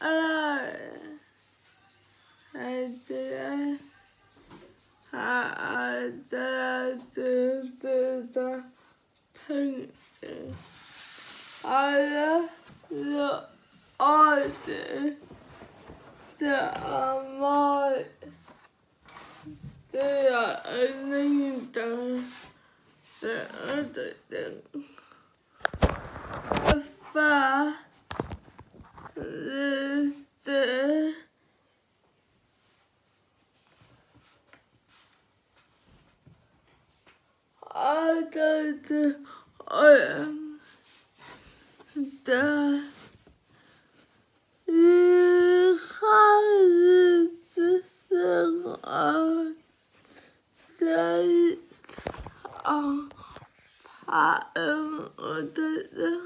uh, I I the paint. I the art the amount the ending the the other thing. The fair the I the I the Zeit, ah, ah, und, und, und,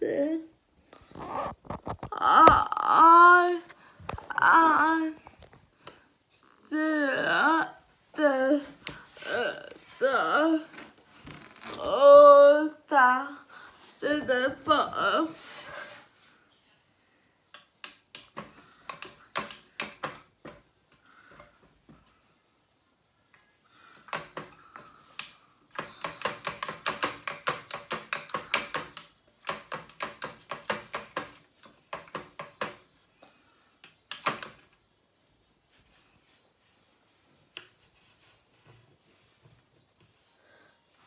The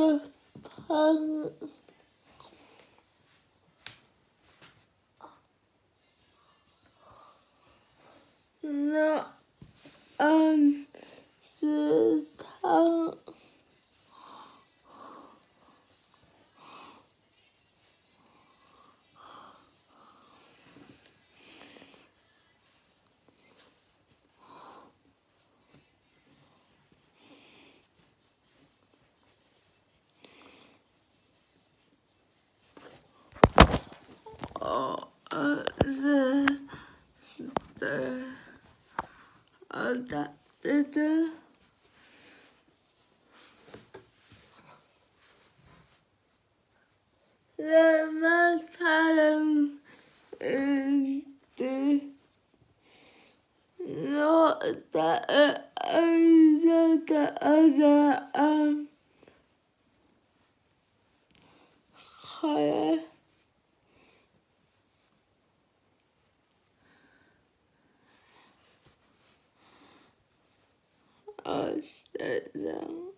the not the other the other um higher Oh, shit, no.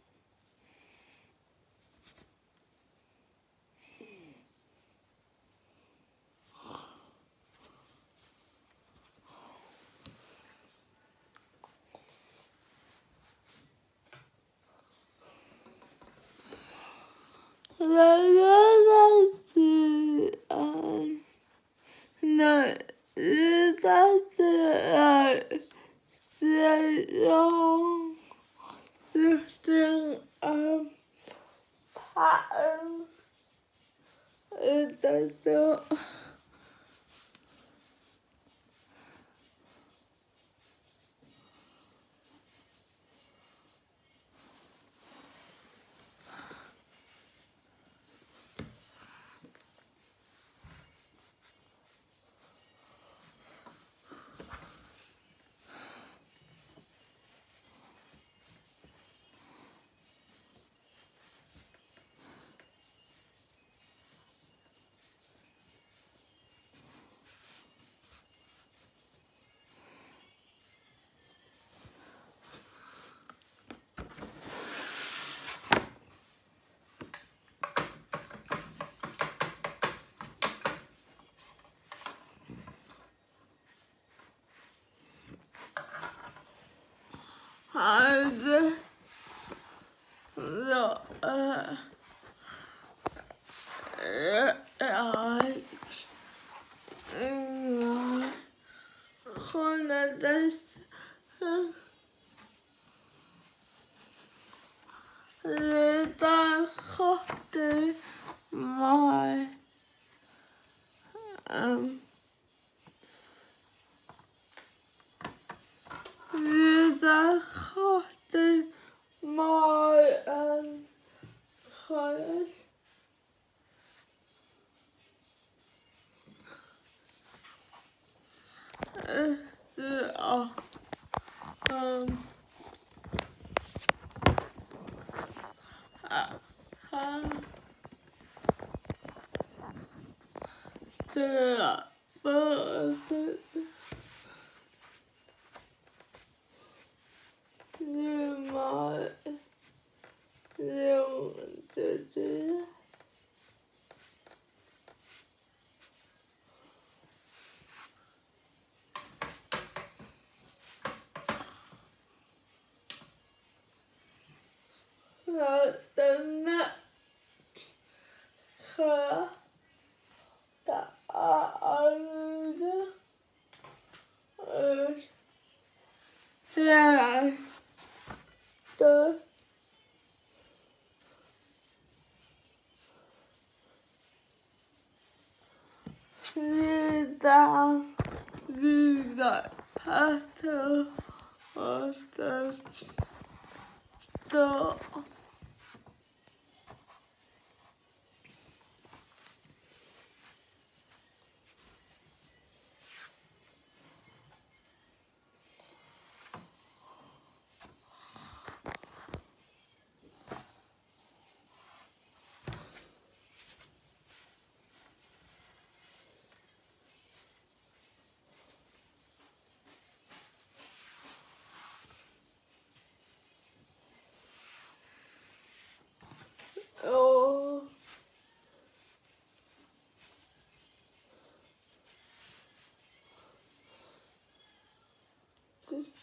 No, 他的那和他儿子的呃是啊的是的是的他的 Tschüss.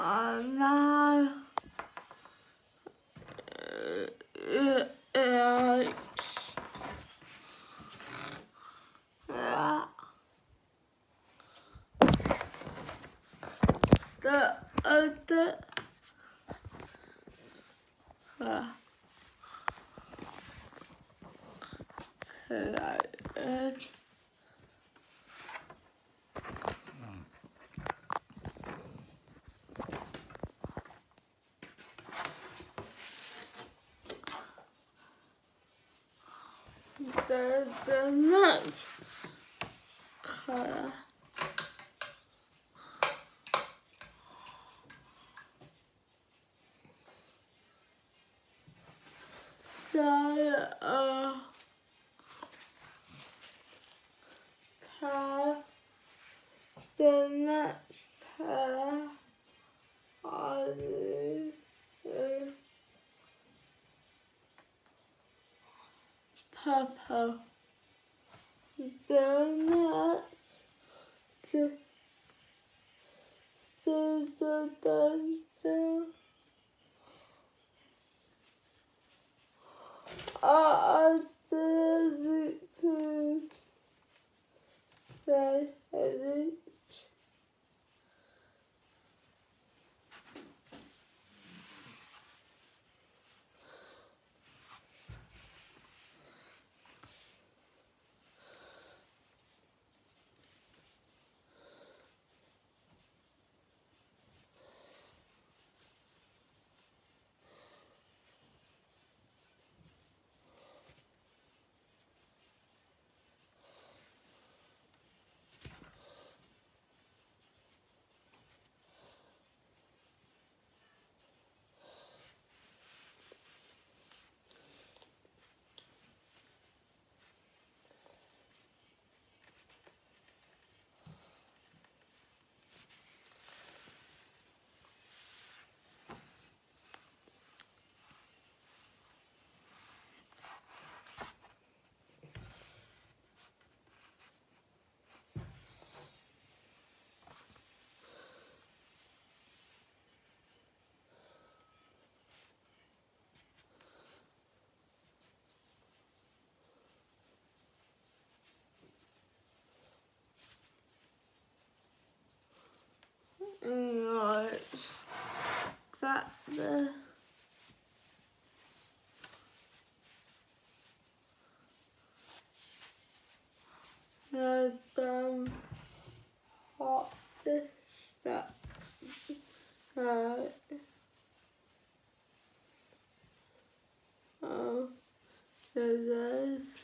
あん。the, the knife color. done. hot that uh, uh, there's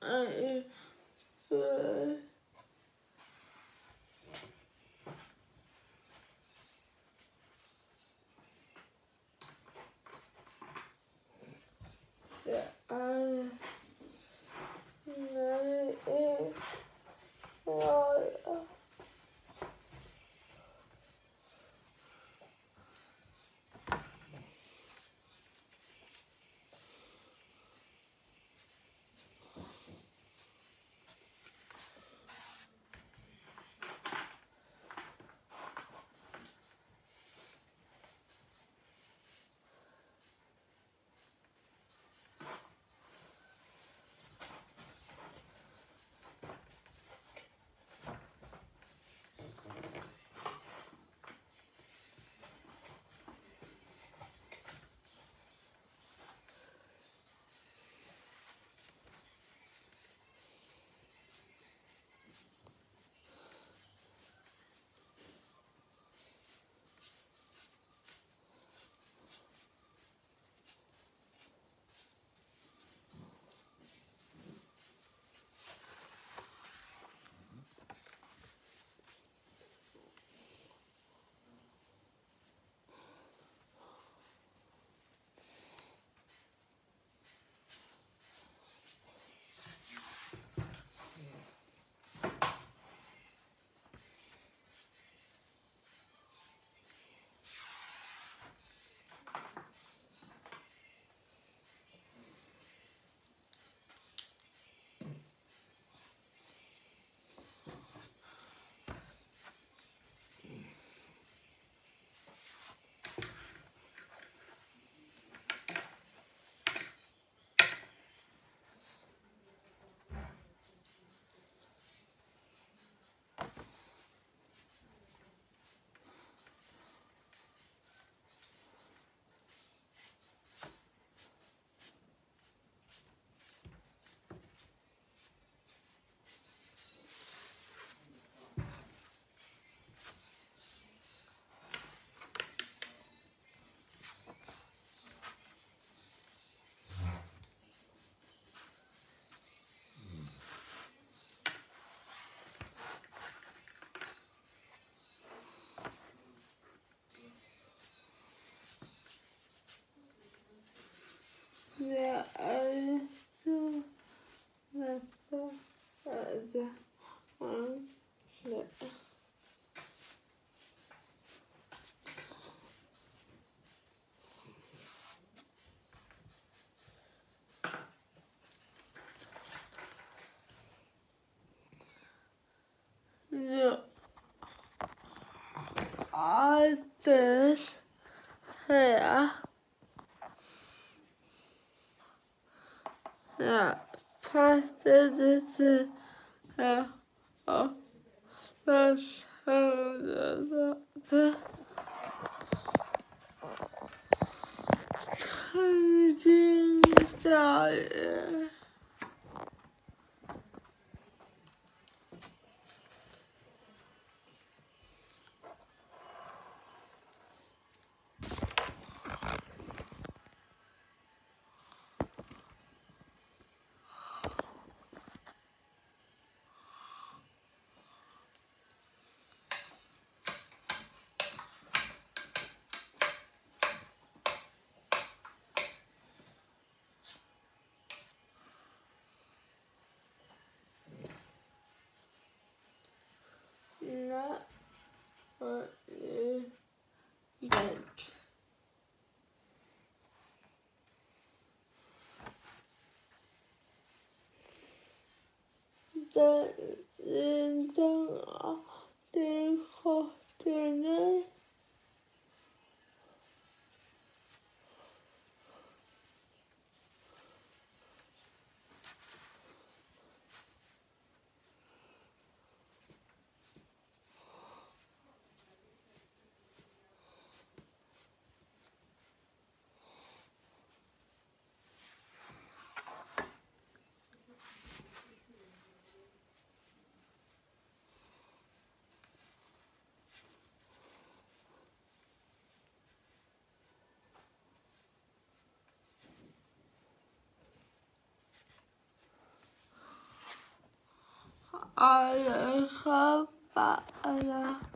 嗯 this here. Yeah, past this is here. Oh, that's how the changing diet. The the the the I have